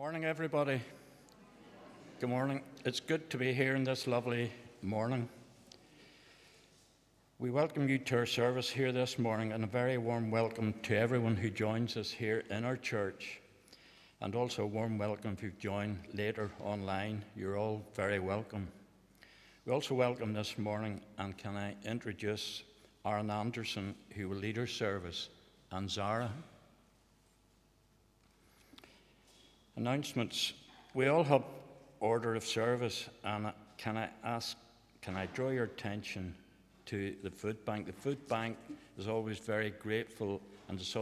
morning, everybody. Good morning. It's good to be here in this lovely morning. We welcome you to our service here this morning and a very warm welcome to everyone who joins us here in our church. And also a warm welcome if you've joined later online. You're all very welcome. We also welcome this morning, and can I introduce Aaron Anderson, who will lead our service, and Zara. Announcements. We all have order of service, and can I ask, can I draw your attention to the food bank? The food bank is always very grateful and is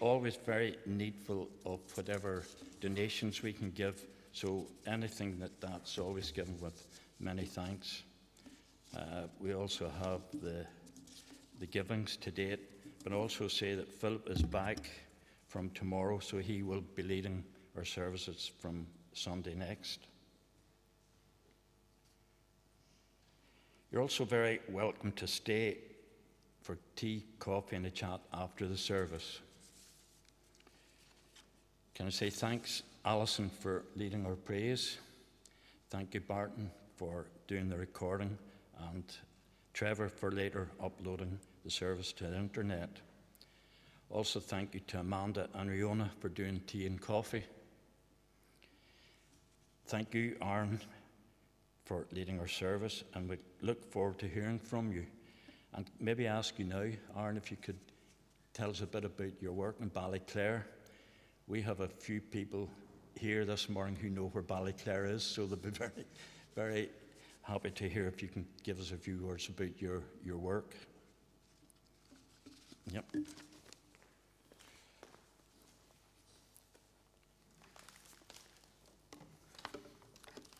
always very needful of whatever donations we can give. So anything that that's always given with many thanks. Uh, we also have the the givings to date, but also say that Philip is back from tomorrow, so he will be leading our services from Sunday next. You're also very welcome to stay for tea, coffee, and a chat after the service. Can I say thanks, Alison, for leading our praise? Thank you, Barton, for doing the recording, and Trevor for later uploading the service to the internet. Also, thank you to Amanda and Riona for doing tea and coffee. Thank you, Aaron, for leading our service, and we look forward to hearing from you. And maybe ask you now, Aaron, if you could tell us a bit about your work in Ballyclare. We have a few people here this morning who know where Ballyclare is, so they'll be very, very happy to hear if you can give us a few words about your, your work. Yep.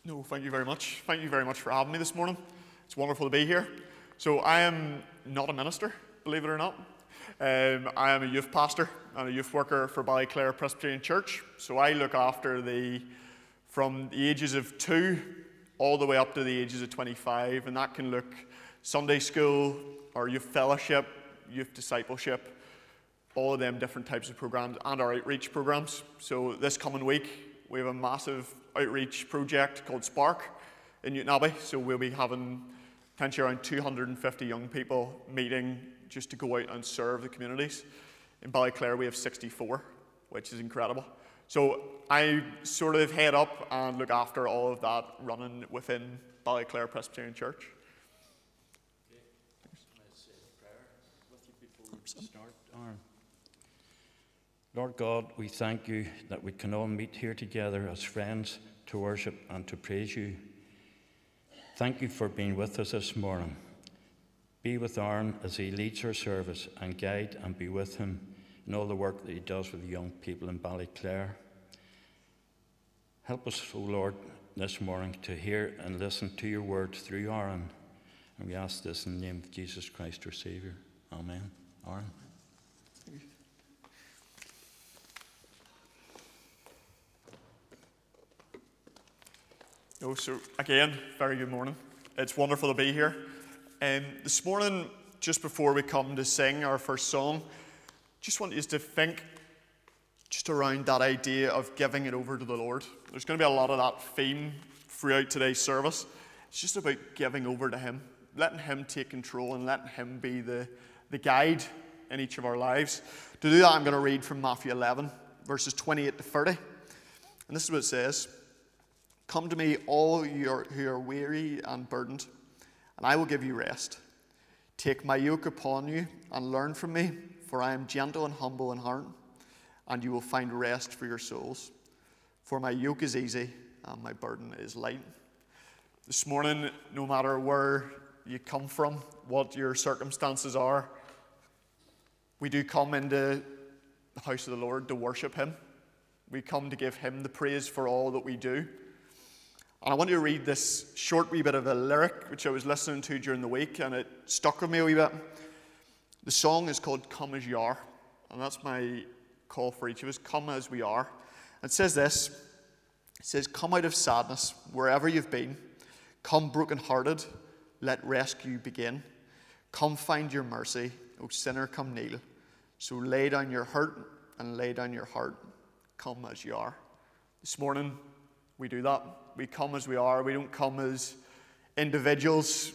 No, thank you very much. Thank you very much for having me this morning. It's wonderful to be here. So, I am not a minister, believe it or not. Um, I am a youth pastor and a youth worker for Ballyclare Presbyterian Church. So, I look after the from the ages of two all the way up to the ages of 25, and that can look Sunday school or youth fellowship, youth discipleship, all of them different types of programs, and our outreach programs. So, this coming week, we have a massive outreach project called Spark in Newtownabbey. So, we'll be having potentially around 250 young people meeting just to go out and serve the communities. In Ballyclare, we have 64, which is incredible. So, I sort of head up and look after all of that running within Ballyclare Presbyterian Church. Lord God, we thank you that we can all meet here together as friends to worship and to praise you. Thank you for being with us this morning. Be with Aaron as he leads our service and guide and be with him in all the work that he does with the young people in Ballyclare. Help us, O Lord, this morning to hear and listen to your word through Aaron. And we ask this in the name of Jesus Christ, our Saviour. Amen. Aaron. Oh, so again, very good morning. It's wonderful to be here. Um, this morning, just before we come to sing our first song, just want you to think just around that idea of giving it over to the Lord. There's going to be a lot of that theme throughout today's service. It's just about giving over to Him, letting Him take control and letting Him be the, the guide in each of our lives. To do that, I'm going to read from Matthew 11, verses 28 to 30. And this is what it says Come to me, all you who are weary and burdened, and I will give you rest. Take my yoke upon you and learn from me, for I am gentle and humble in heart, and you will find rest for your souls. For my yoke is easy and my burden is light. This morning, no matter where you come from, what your circumstances are, we do come into the house of the Lord to worship Him. We come to give Him the praise for all that we do. And I want you to read this short wee bit of a lyric which I was listening to during the week, and it stuck with me a wee bit. The song is called Come As You Are, and that's my call for each of us Come As We Are. It says this It says, Come out of sadness wherever you've been. Come broken-hearted, let rescue begin. Come find your mercy, O sinner, come kneel. So lay down your hurt and lay down your heart. Come as you are. This morning, we do that. We come as we are. We don't come as individuals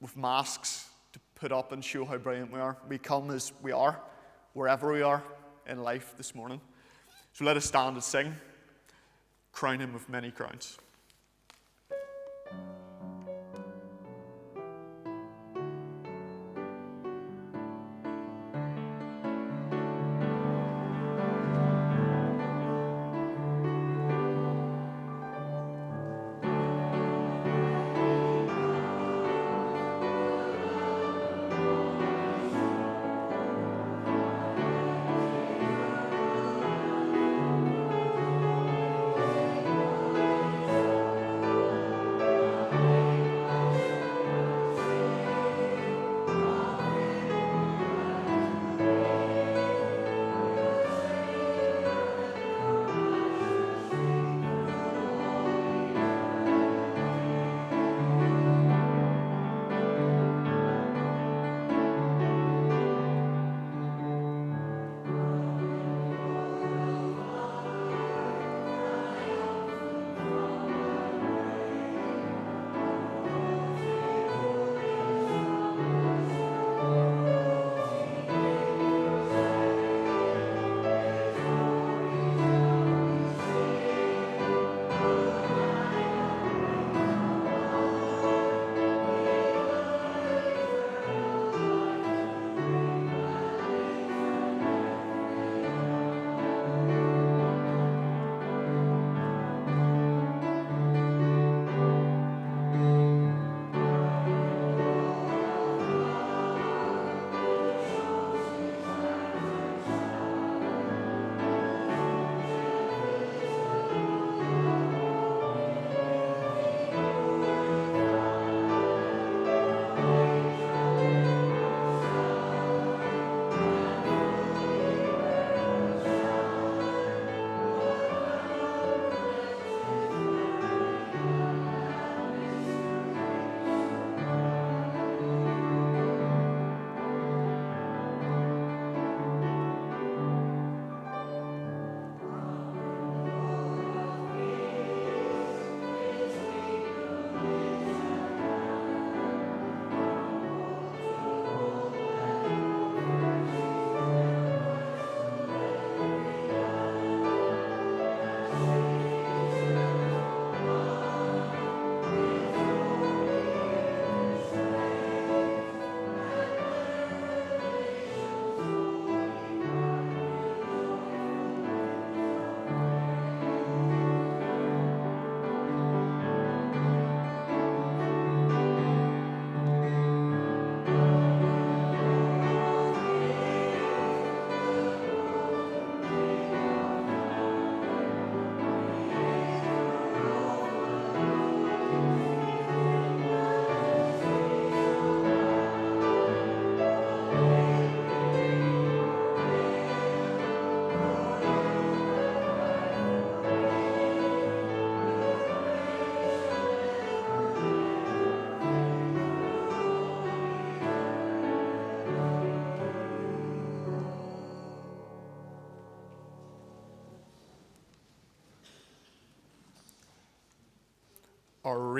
with masks to put up and show how brilliant we are. We come as we are, wherever we are in life this morning. So let us stand and sing, crown him with many crowns.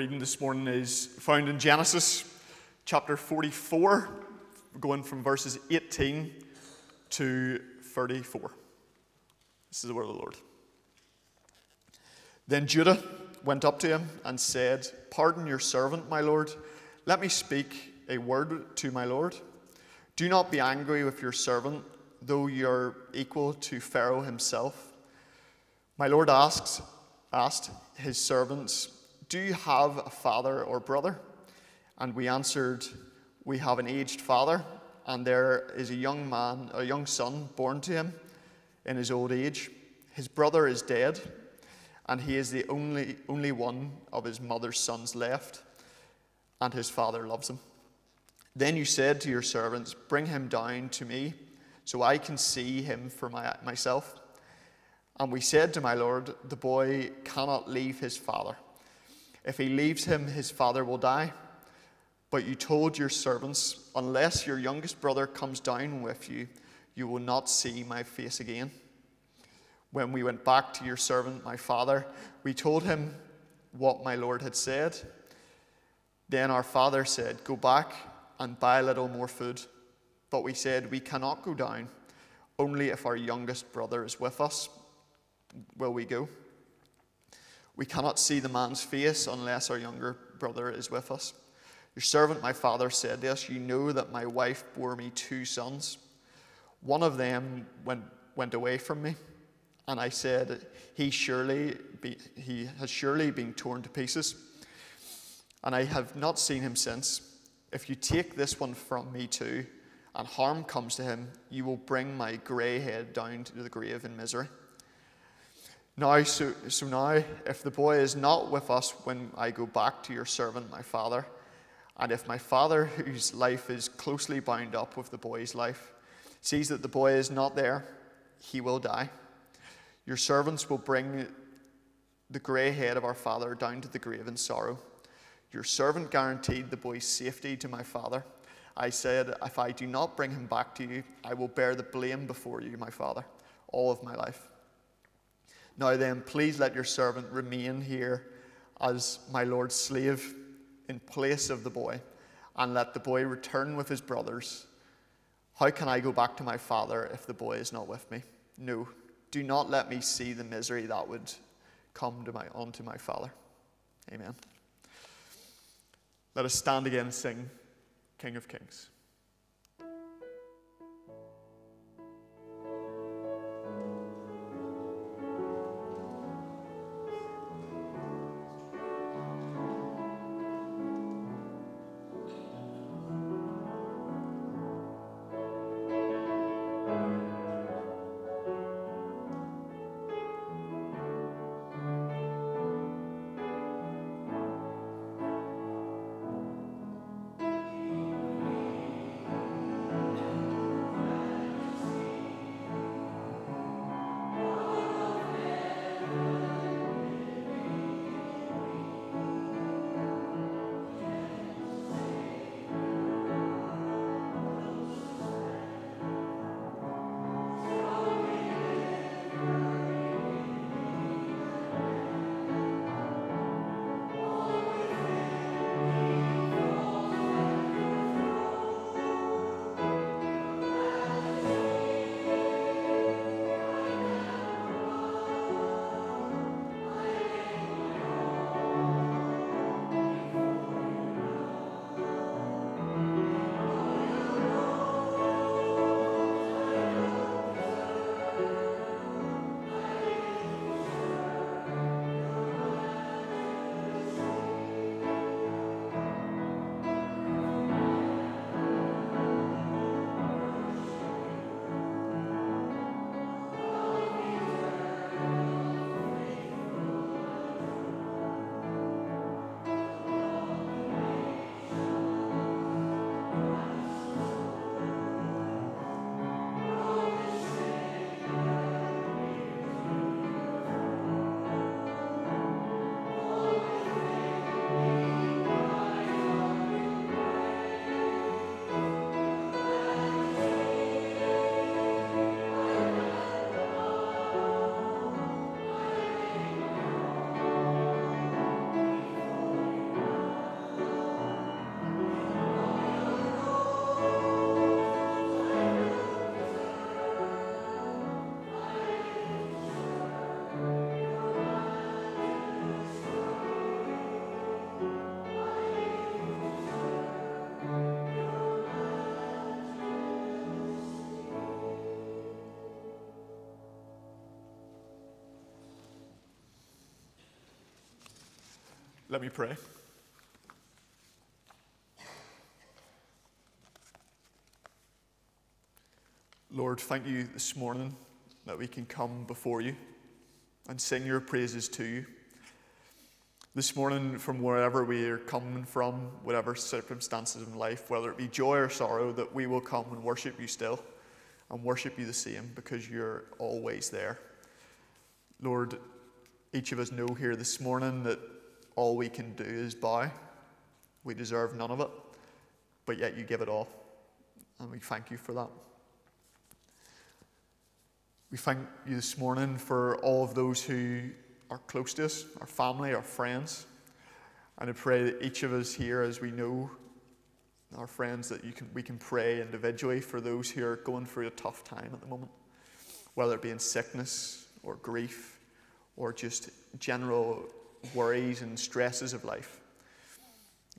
Reading this morning is found in Genesis chapter 44, going from verses 18 to 34. This is the word of the Lord. Then Judah went up to him and said, Pardon your servant, my lord. Let me speak a word to my lord. Do not be angry with your servant, though you're equal to Pharaoh himself. My lord asks, asked his servants, do you have a father or brother? And we answered, We have an aged father, and there is a young man, a young son born to him in his old age. His brother is dead, and he is the only, only one of his mother's sons left, and his father loves him. Then you said to your servants, Bring him down to me, so I can see him for my, myself. And we said to my Lord, The boy cannot leave his father. If he leaves him, his father will die. But you told your servants, Unless your youngest brother comes down with you, you will not see my face again. When we went back to your servant, my father, we told him what my Lord had said. Then our father said, Go back and buy a little more food. But we said, We cannot go down. Only if our youngest brother is with us will we go. We cannot see the man's face unless our younger brother is with us. Your servant, my father, said to us, You know that my wife bore me two sons. One of them went, went away from me, and I said, he, surely be, he has surely been torn to pieces, and I have not seen him since. If you take this one from me too, and harm comes to him, you will bring my grey head down to the grave in misery. Now, so, so now, if the boy is not with us when I go back to your servant, my father, and if my father, whose life is closely bound up with the boy's life, sees that the boy is not there, he will die. Your servants will bring the grey head of our father down to the grave in sorrow. Your servant guaranteed the boy's safety to my father. I said, If I do not bring him back to you, I will bear the blame before you, my father, all of my life. Now then, please let your servant remain here as my Lord's slave in place of the boy, and let the boy return with his brothers. How can I go back to my father if the boy is not with me? No, do not let me see the misery that would come to my, onto my father. Amen. Let us stand again and sing King of Kings. Let me pray. Lord, thank you this morning that we can come before you and sing your praises to you. This morning, from wherever we are coming from, whatever circumstances in life, whether it be joy or sorrow, that we will come and worship you still and worship you the same because you're always there. Lord, each of us know here this morning that all we can do is bow. We deserve none of it, but yet you give it all. And we thank you for that. We thank you this morning for all of those who are close to us, our family, our friends. And I pray that each of us here, as we know our friends, that you can, we can pray individually for those who are going through a tough time at the moment, whether it be in sickness or grief or just general worries and stresses of life.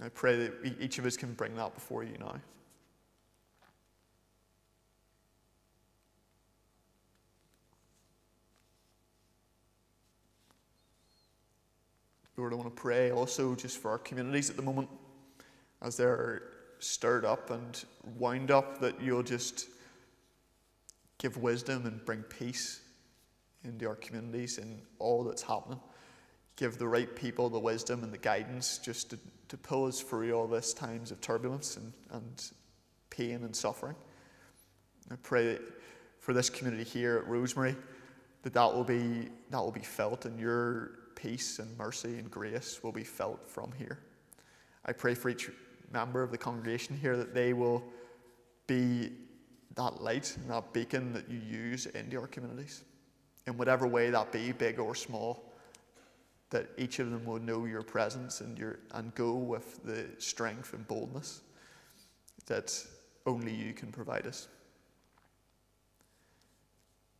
I pray that each of us can bring that before you now. Lord, I want to pray also just for our communities at the moment as they're stirred up and wound up, that you'll just give wisdom and bring peace into our communities and all that's happening. Give the right people the wisdom and the guidance just to, to pull us through all this times of turbulence and, and pain and suffering. I pray for this community here at Rosemary that that will be, that will be felt and your peace and mercy and grace will be felt from here. I pray for each member of the congregation here that they will be that light and that beacon that you use into our communities. In whatever way that be, big or small, that each of them will know your presence and, your, and go with the strength and boldness that only you can provide us.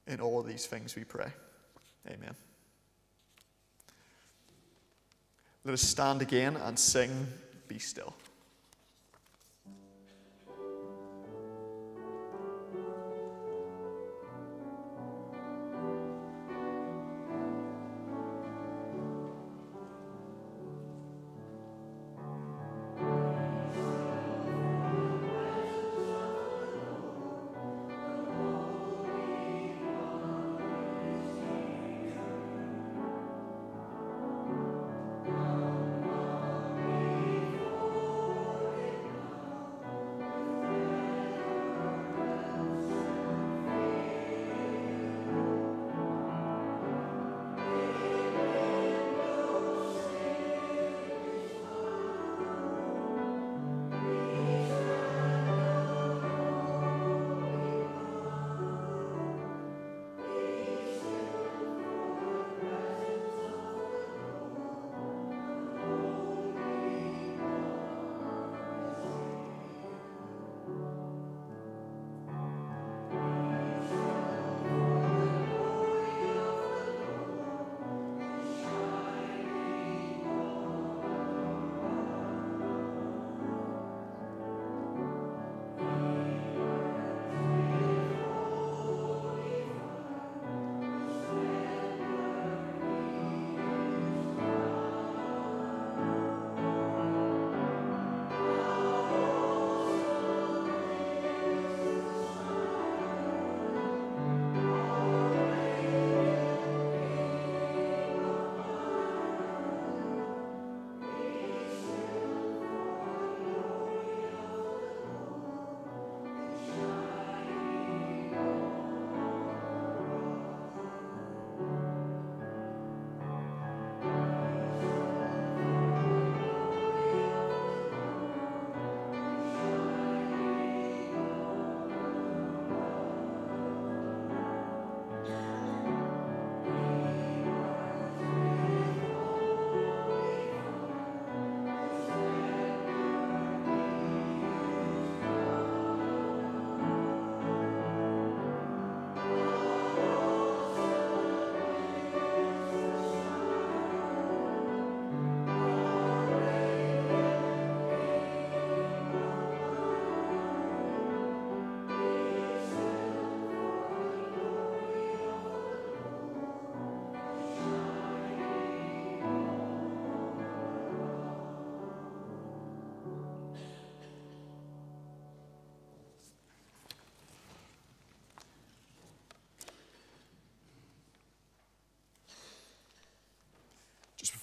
In all these things we pray. Amen. Let us stand again and sing, Be Still.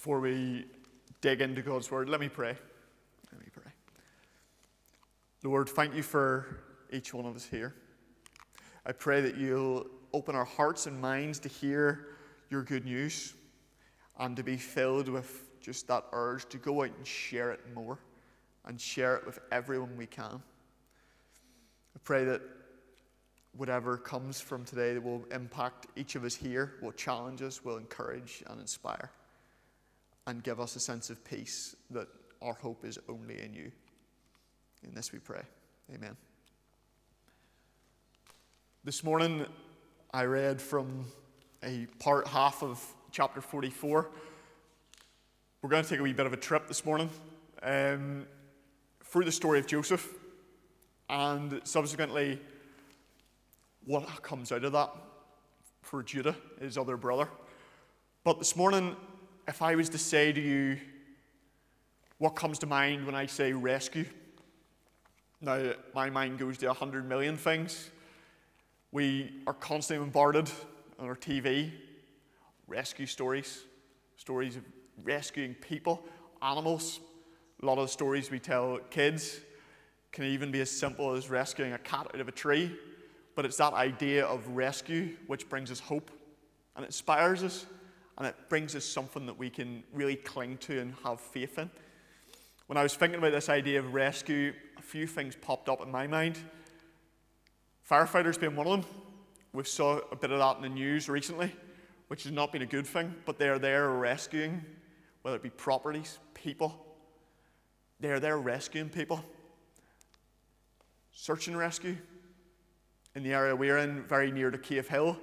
Before we dig into God's word, let me pray. Let me pray. Lord, thank you for each one of us here. I pray that you'll open our hearts and minds to hear your good news and to be filled with just that urge to go out and share it more and share it with everyone we can. I pray that whatever comes from today that will impact each of us here, will challenge us, will encourage and inspire, and give us a sense of peace that our hope is only in you. In this we pray. Amen. This morning I read from a part half of chapter 44. We're going to take a wee bit of a trip this morning um, through the story of Joseph and subsequently what comes out of that for Judah, his other brother. But this morning, if I was to say to you, what comes to mind when I say rescue? Now, my mind goes to a hundred million things. We are constantly bombarded on our TV, rescue stories, stories of rescuing people, animals. A lot of the stories we tell kids can even be as simple as rescuing a cat out of a tree but it's that idea of rescue which brings us hope and inspires us, and it brings us something that we can really cling to and have faith in. When I was thinking about this idea of rescue, a few things popped up in my mind. Firefighters being one of them. We saw a bit of that in the news recently, which has not been a good thing, but they're there rescuing, whether it be properties, people. They're there rescuing people. Search and rescue, in the area we're in, very near to Cave Hill,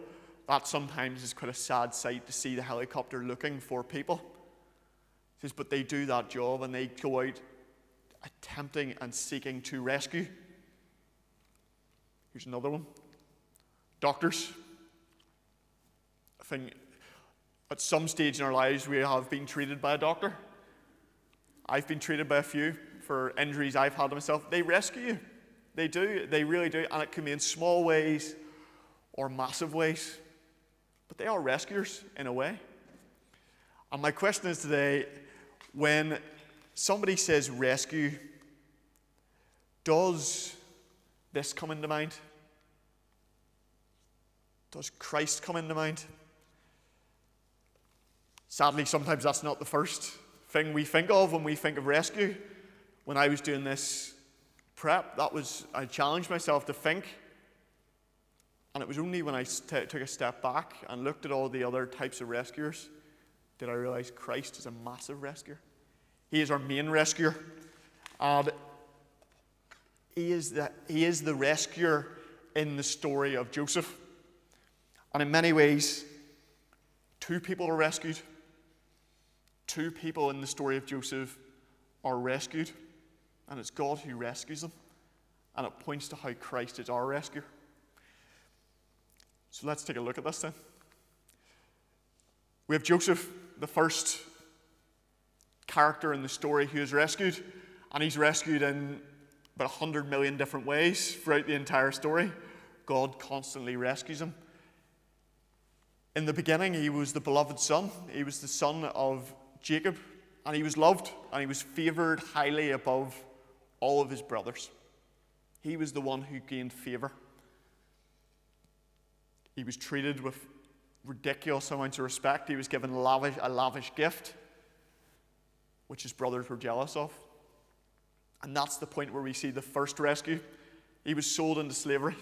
that sometimes is quite a sad sight to see the helicopter looking for people. Says, but they do that job and they go out attempting and seeking to rescue. Here's another one. Doctors. I think at some stage in our lives we have been treated by a doctor. I've been treated by a few for injuries I've had myself. They rescue you. They do, they really do. And it can be in small ways or massive ways. But they are rescuers in a way. And my question is today when somebody says rescue, does this come into mind? Does Christ come into mind? Sadly, sometimes that's not the first thing we think of when we think of rescue. When I was doing this prep, that was, I challenged myself to think. And it was only when I took a step back and looked at all the other types of rescuers did I realize Christ is a massive rescuer. He is our main rescuer. And he is the, he is the rescuer in the story of Joseph. And in many ways, two people are rescued. Two people in the story of Joseph are rescued and it's God who rescues them. And it points to how Christ is our rescuer. So let's take a look at this then. We have Joseph, the first character in the story who is rescued, and he's rescued in about 100 million different ways throughout the entire story. God constantly rescues him. In the beginning, he was the beloved son, he was the son of Jacob, and he was loved, and he was favored highly above all of his brothers. He was the one who gained favor. He was treated with ridiculous amounts of respect. He was given lavish, a lavish gift, which his brothers were jealous of. And that's the point where we see the first rescue. He was sold into slavery.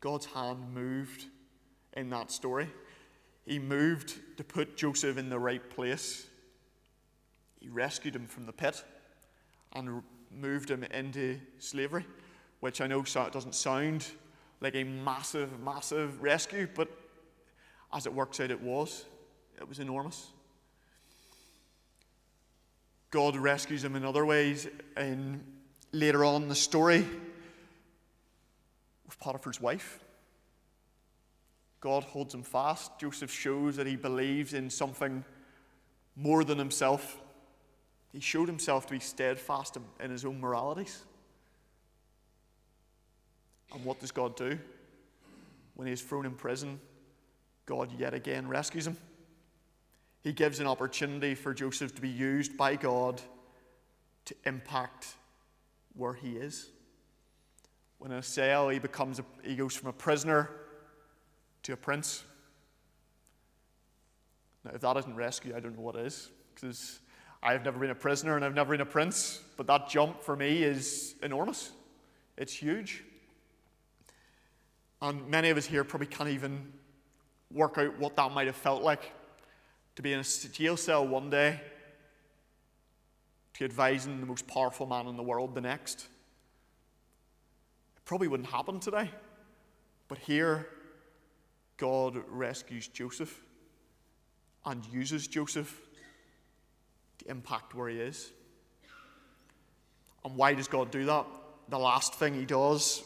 God's hand moved in that story. He moved to put Joseph in the right place. He rescued him from the pit and moved him into slavery, which I know doesn't sound like a massive, massive rescue, but as it works out, it was. It was enormous. God rescues him in other ways. In later on in the story, with Potiphar's wife, God holds him fast. Joseph shows that he believes in something more than himself he showed himself to be steadfast in his own moralities. And what does God do? When he is thrown in prison, God yet again rescues him. He gives an opportunity for Joseph to be used by God to impact where he is. When in a cell, he becomes a, he goes from a prisoner to a prince. Now, if that isn't rescue, I don't know what is, because I've never been a prisoner and I've never been a prince, but that jump for me is enormous. It's huge. And many of us here probably can't even work out what that might have felt like to be in a jail cell one day, to advising the most powerful man in the world the next. It probably wouldn't happen today. But here, God rescues Joseph and uses Joseph to impact where he is. And why does God do that? The last thing he does,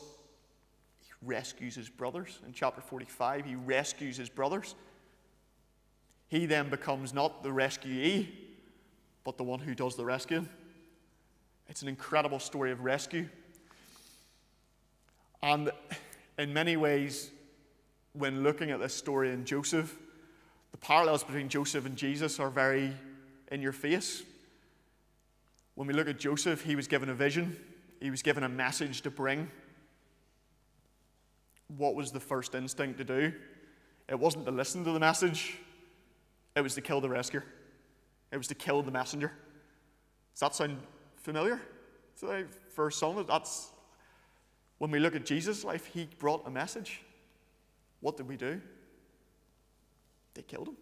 rescues his brothers. In chapter 45, he rescues his brothers. He then becomes not the rescuee, but the one who does the rescuing. It's an incredible story of rescue. And in many ways, when looking at this story in Joseph, the parallels between Joseph and Jesus are very in your face. When we look at Joseph, he was given a vision, he was given a message to bring. What was the first instinct to do? It wasn't to listen to the message, it was to kill the rescuer, it was to kill the messenger. Does that sound familiar? So for some, that's when we look at Jesus' life, he brought a message. What did we do? They killed him.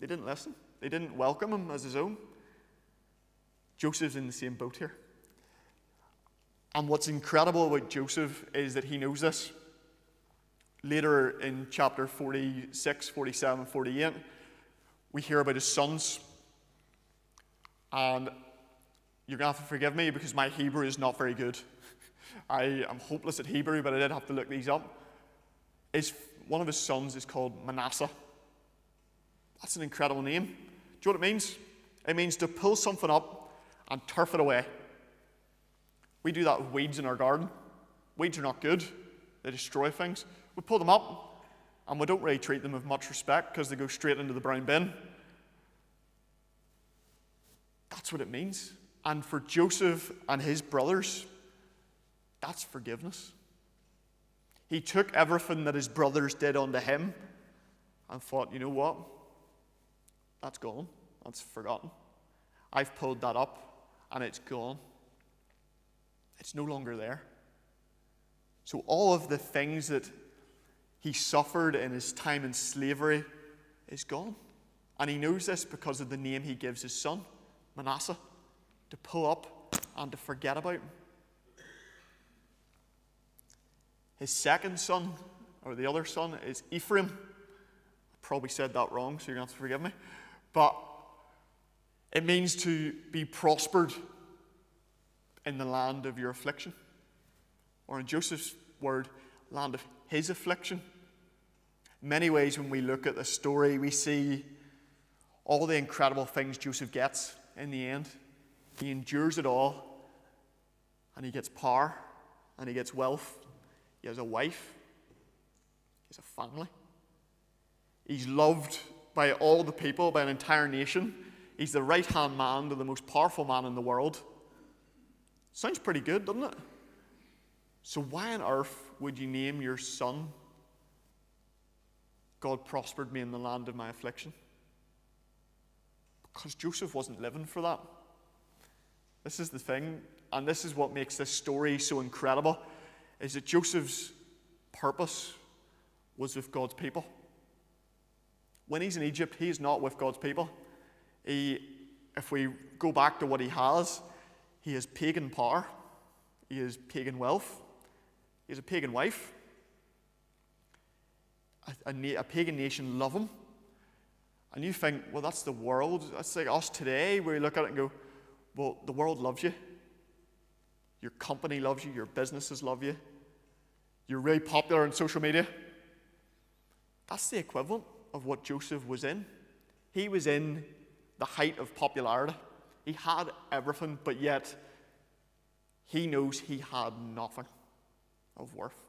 They didn't listen. They didn't welcome him as his own. Joseph's in the same boat here. And what's incredible about Joseph is that he knows this. Later in chapter 46, 47, 48, we hear about his sons. And you're going to have to forgive me because my Hebrew is not very good. I am hopeless at Hebrew, but I did have to look these up. His, one of his sons is called Manasseh. That's an incredible name. Do you know what it means? It means to pull something up and turf it away. We do that with weeds in our garden. Weeds are not good, they destroy things. We pull them up and we don't really treat them with much respect because they go straight into the brown bin. That's what it means. And for Joseph and his brothers, that's forgiveness. He took everything that his brothers did unto him and thought, you know what? That's gone. That's forgotten. I've pulled that up and it's gone. It's no longer there. So, all of the things that he suffered in his time in slavery is gone. And he knows this because of the name he gives his son, Manasseh, to pull up and to forget about. him. His second son, or the other son, is Ephraim. I probably said that wrong, so you're going to have to forgive me. But it means to be prospered in the land of your affliction. Or in Joseph's word, land of his affliction. In many ways, when we look at the story, we see all the incredible things Joseph gets in the end. He endures it all, and he gets power, and he gets wealth, he has a wife, he has a family. He's loved by all the people, by an entire nation. He's the right hand man to the most powerful man in the world. Sounds pretty good, doesn't it? So, why on earth would you name your son? God prospered me in the land of my affliction? Because Joseph wasn't living for that. This is the thing, and this is what makes this story so incredible is that Joseph's purpose was with God's people. When he's in Egypt, he's not with God's people. He, if we go back to what he has, he has pagan power, he has pagan wealth, he has a pagan wife. A, a, a pagan nation love him. And you think, well, that's the world. That's like us today, where you look at it and go, well, the world loves you. Your company loves you, your businesses love you, you're really popular on social media. That's the equivalent of what Joseph was in. He was in the height of popularity. He had everything, but yet he knows he had nothing of worth.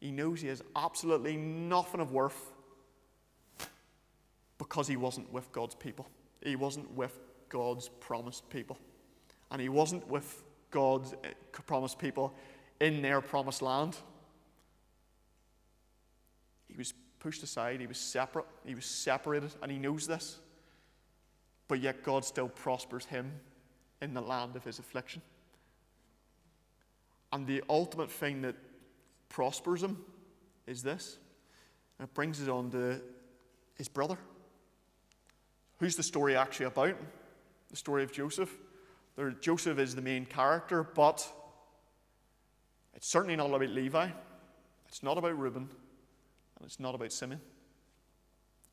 He knows he has absolutely nothing of worth because he wasn't with God's people. He wasn't with God's promised people and he wasn't with God's eh, promised people in their promised land. He was pushed aside, he was separate, he was separated, and he knows this. But yet God still prospers him in the land of his affliction. And the ultimate thing that prospers him is this. And it brings it on to his brother. Who's the story actually about? The story of Joseph. There, Joseph is the main character, but it's certainly not about Levi. It's not about Reuben. And it's not about Simeon.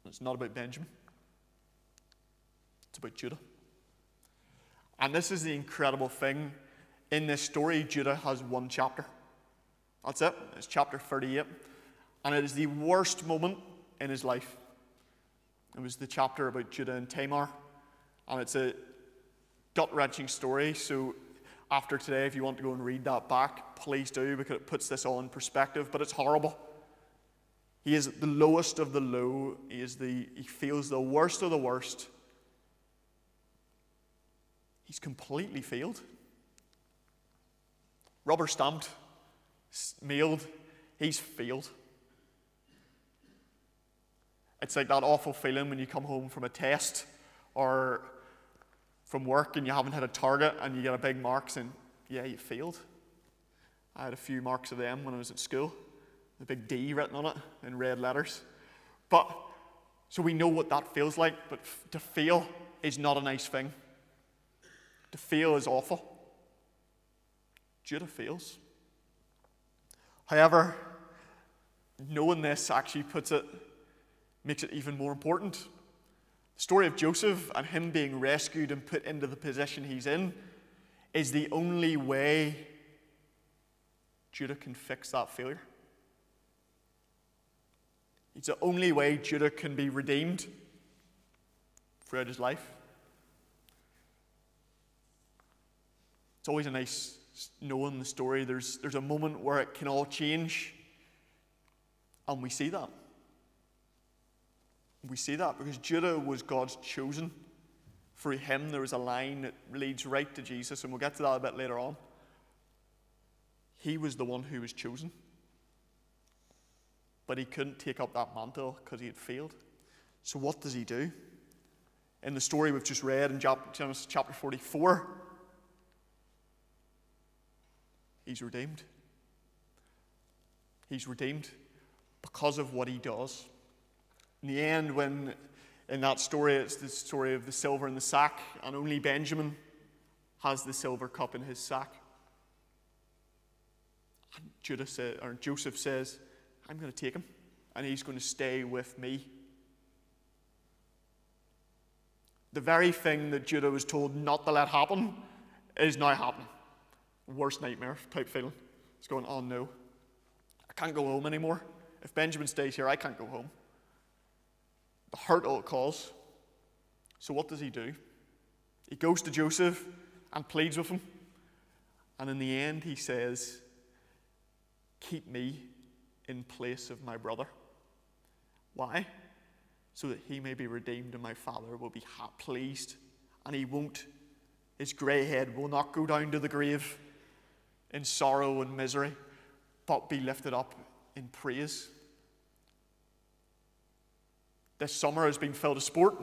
And it's not about Benjamin. It's about Judah. And this is the incredible thing. In this story, Judah has one chapter. That's it. It's chapter 38. And it is the worst moment in his life. It was the chapter about Judah and Tamar. And it's a gut wrenching story. So after today, if you want to go and read that back, please do, because it puts this all in perspective. But it's horrible. He is the lowest of the low. He, is the, he feels the worst of the worst. He's completely failed. Rubber stamped, mailed, he's failed. It's like that awful feeling when you come home from a test or from work and you haven't hit a target and you get a big marks and yeah, you failed. I had a few marks of them when I was at school, a big D written on it in red letters. But so we know what that feels like, but to fail is not a nice thing. To fail is awful. Judah fails. However, knowing this actually puts it, makes it even more important. The story of Joseph and him being rescued and put into the position he's in is the only way Judah can fix that failure. It's the only way Judah can be redeemed throughout his life. It's always a nice knowing the story. There's, there's a moment where it can all change, and we see that. We see that because Judah was God's chosen. For him, there is a line that leads right to Jesus, and we'll get to that a bit later on. He was the one who was chosen. But he couldn't take up that mantle because he had failed. So, what does he do? In the story we've just read in Genesis chapter 44, he's redeemed. He's redeemed because of what he does. In the end, when in that story, it's the story of the silver in the sack, and only Benjamin has the silver cup in his sack. And Judah or Joseph says, I'm going to take him, and he's going to stay with me. The very thing that Judah was told not to let happen is now happening. Worst nightmare type feeling. It's going, oh no, I can't go home anymore. If Benjamin stays here, I can't go home. The hurt it'll cause. So what does he do? He goes to Joseph and pleads with him. And in the end, he says, Keep me in place of my brother. Why? So that he may be redeemed and my father will be pleased. And he won't, his grey head will not go down to the grave in sorrow and misery, but be lifted up in praise. This summer has been filled with sport.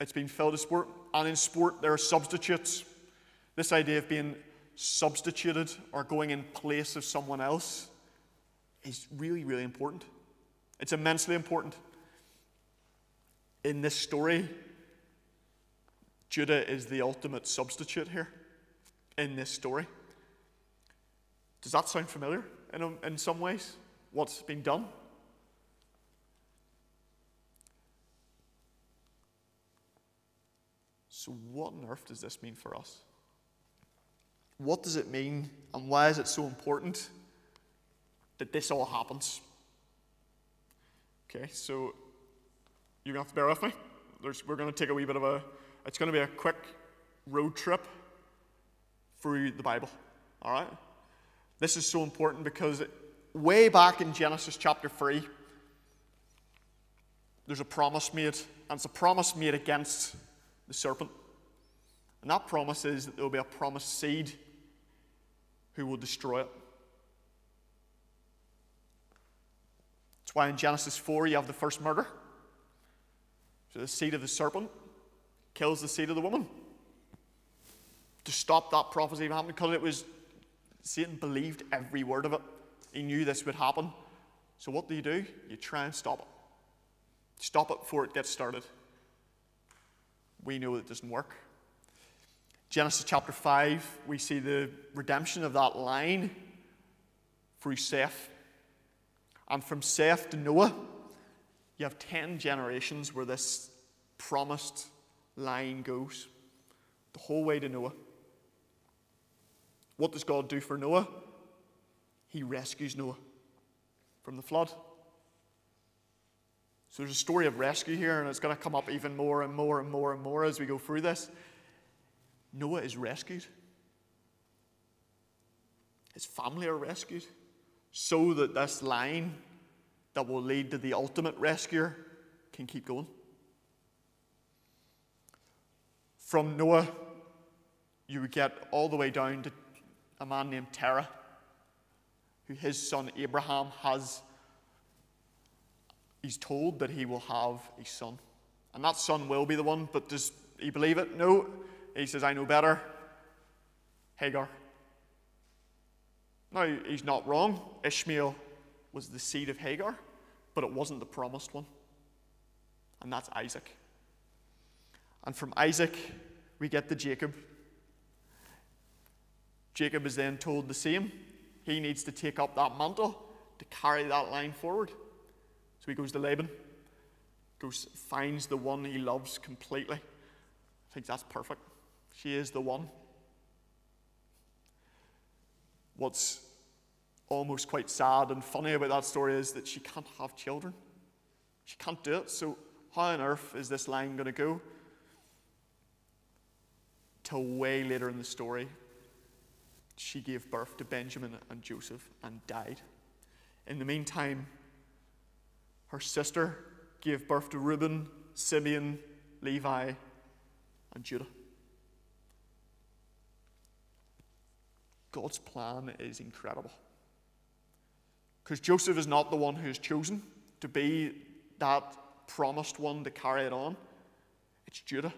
It's been filled with sport. And in sport, there are substitutes. This idea of being substituted or going in place of someone else is really, really important. It's immensely important. In this story, Judah is the ultimate substitute here in this story. Does that sound familiar in, um, in some ways? What's being done? So, what on earth does this mean for us? What does it mean, and why is it so important that this all happens? Okay, so you're going to have to bear with me. There's, we're going to take a wee bit of a, it's going to be a quick road trip through the Bible. All right? This is so important because way back in Genesis chapter 3, there's a promise made, and it's a promise made against the serpent. And that promise is that there will be a promised seed who will destroy it. That's why in Genesis 4 you have the first murder. So the seed of the serpent kills the seed of the woman. To stop that prophecy from happening, because it was Satan believed every word of it. He knew this would happen. So, what do you do? You try and stop it. Stop it before it gets started. We know it doesn't work. Genesis chapter 5, we see the redemption of that line through Seth. And from Seth to Noah, you have 10 generations where this promised line goes, the whole way to Noah. What does God do for Noah? He rescues Noah from the flood. So there's a story of rescue here, and it's going to come up even more and more and more and more as we go through this. Noah is rescued. His family are rescued so that this line that will lead to the ultimate rescuer can keep going. From Noah, you would get all the way down to a man named Terah, who his son Abraham has. He's told that he will have a son. And that son will be the one, but does he believe it? No. He says, I know better. Hagar. Now, he's not wrong. Ishmael was the seed of Hagar, but it wasn't the promised one. And that's Isaac. And from Isaac, we get to Jacob. Jacob is then told the same. He needs to take up that mantle to carry that line forward. So he goes to Laban, goes, finds the one he loves completely. I think that's perfect. She is the one. What's almost quite sad and funny about that story is that she can't have children. She can't do it. So, how on earth is this line going to go? Till way later in the story, she gave birth to Benjamin and Joseph and died. In the meantime, her sister gave birth to Reuben, Simeon, Levi, and Judah. God's plan is incredible. Because Joseph is not the one who is chosen to be that promised one to carry it on, it's Judah.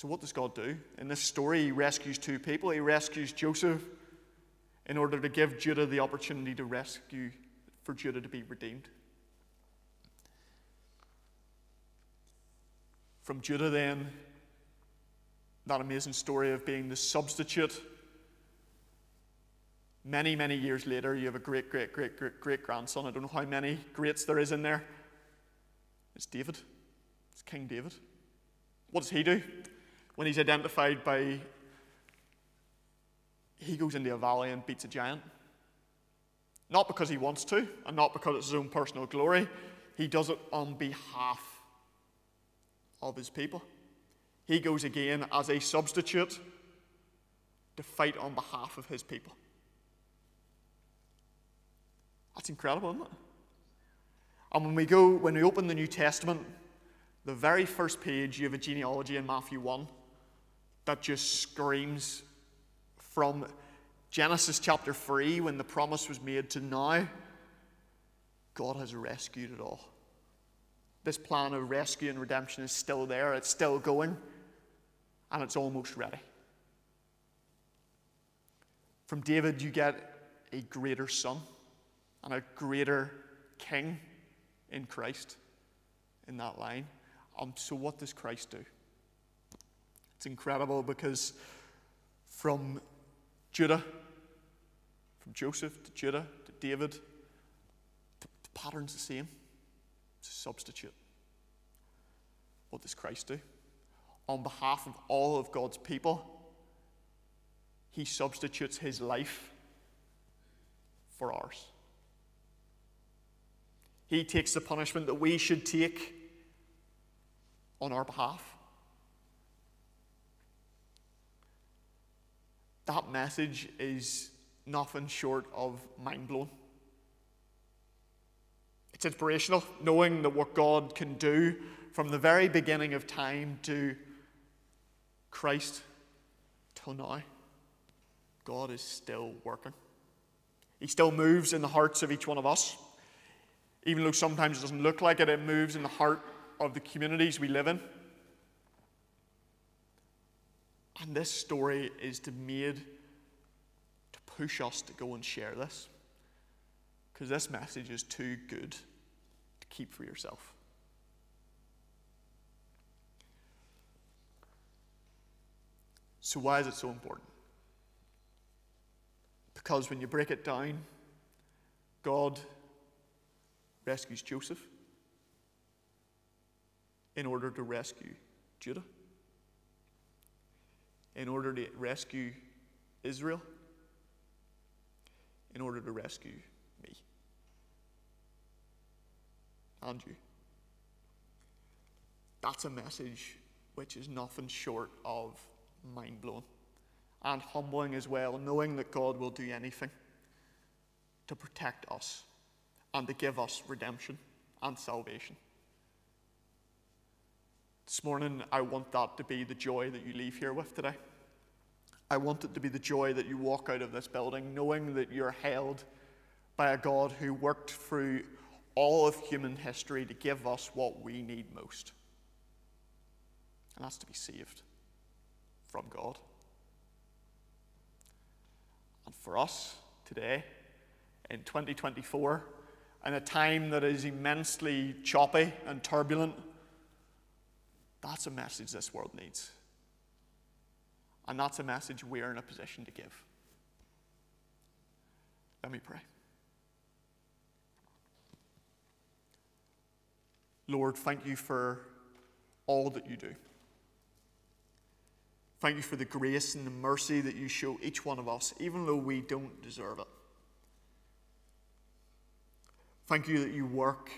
So, what does God do? In this story, He rescues two people. He rescues Joseph in order to give Judah the opportunity to rescue, for Judah to be redeemed. From Judah, then, that amazing story of being the substitute. Many, many years later, you have a great, great, great, great, great grandson. I don't know how many greats there is in there. It's David. It's King David. What does he do? When he's identified by. He goes into a valley and beats a giant. Not because he wants to, and not because it's his own personal glory. He does it on behalf of his people. He goes again as a substitute to fight on behalf of his people. That's incredible, isn't it? And when we go, when we open the New Testament, the very first page, you have a genealogy in Matthew 1 that just screams from Genesis chapter 3, when the promise was made, to now, God has rescued it all. This plan of rescue and redemption is still there, it's still going and it's almost ready. From David, you get a greater son and a greater king in Christ in that line. Um, so, what does Christ do? It's incredible because from Judah, from Joseph to Judah to David, the pattern's the same. It's a substitute. What does Christ do? on behalf of all of God's people, he substitutes his life for ours. He takes the punishment that we should take on our behalf. That message is nothing short of mind blowing. It's inspirational, knowing that what God can do from the very beginning of time to Christ till now, God is still working. He still moves in the hearts of each one of us. Even though sometimes it doesn't look like it, it moves in the heart of the communities we live in. And this story is to made to push us to go and share this. Because this message is too good to keep for yourself. So, why is it so important? Because when you break it down, God rescues Joseph in order to rescue Judah, in order to rescue Israel, in order to rescue me and you. That's a message which is nothing short of mind blowing and humbling as well, knowing that God will do anything to protect us and to give us redemption and salvation. This morning, I want that to be the joy that you leave here with today. I want it to be the joy that you walk out of this building knowing that you're held by a God who worked through all of human history to give us what we need most. And that's to be saved from God. And for us today, in 2024, in a time that is immensely choppy and turbulent, that's a message this world needs. And that's a message we're in a position to give. Let me pray. Lord, thank you for all that you do. Thank you for the grace and the mercy that you show each one of us, even though we don't deserve it. Thank you that you work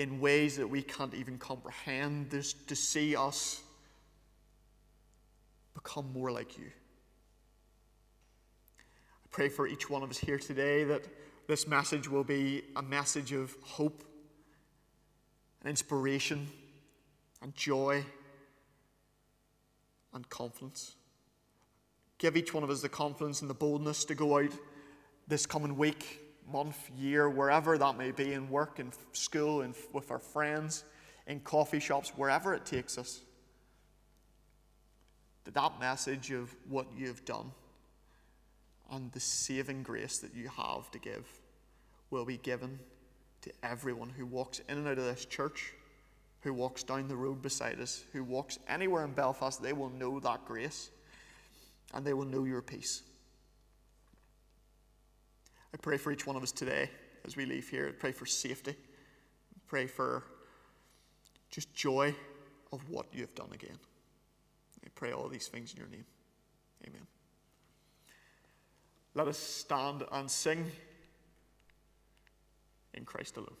in ways that we can't even comprehend, this, to see us become more like you. I pray for each one of us here today that this message will be a message of hope and inspiration and joy and confidence. Give each one of us the confidence and the boldness to go out this coming week, month, year, wherever that may be, in work, in school, and with our friends, in coffee shops, wherever it takes us. That that message of what you've done and the saving grace that you have to give will be given to everyone who walks in and out of this church who walks down the road beside us, who walks anywhere in Belfast, they will know that grace and they will know your peace. I pray for each one of us today as we leave here. I pray for safety. I pray for just joy of what you have done again. I pray all these things in your name. Amen. Let us stand and sing in Christ alone.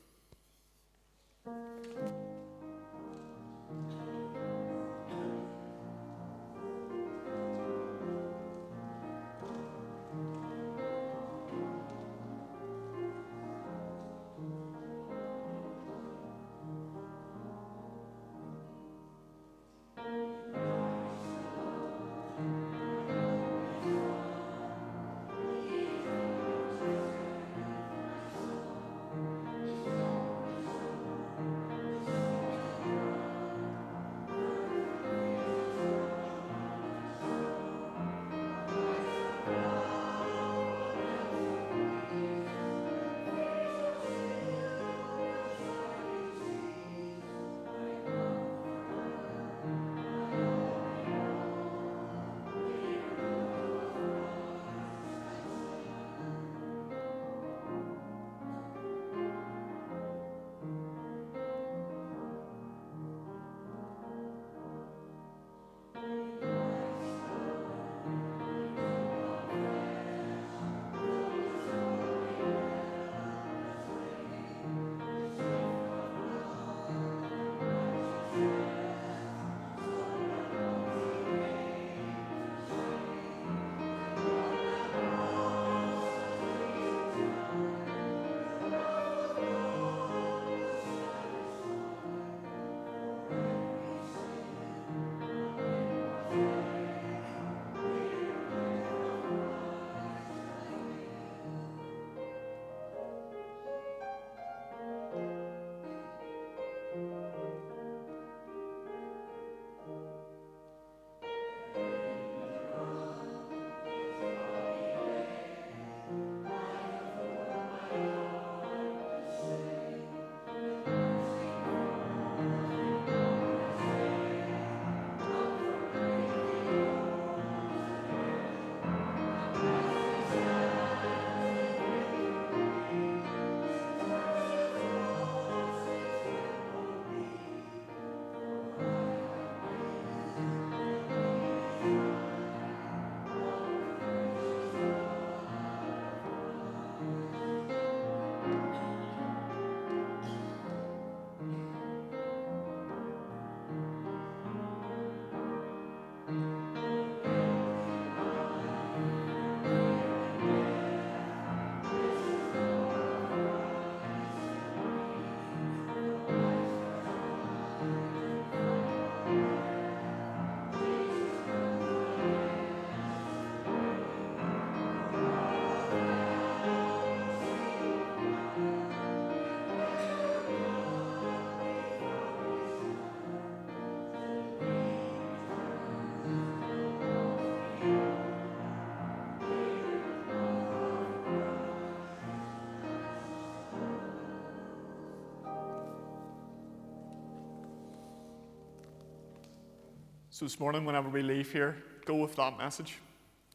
So this morning, whenever we leave here, go with that message.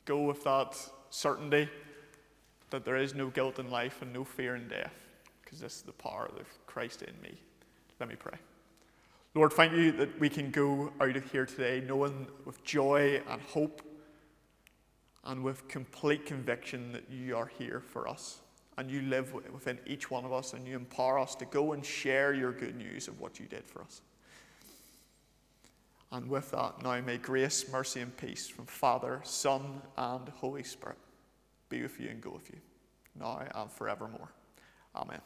Go with that certainty that there is no guilt in life and no fear in death, because this is the power of Christ in me. Let me pray. Lord, thank you that we can go out of here today knowing with joy and hope and with complete conviction that you are here for us and you live within each one of us and you empower us to go and share your good news of what you did for us. And with that, now may grace, mercy, and peace from Father, Son, and Holy Spirit be with you and go with you, now and forevermore. Amen.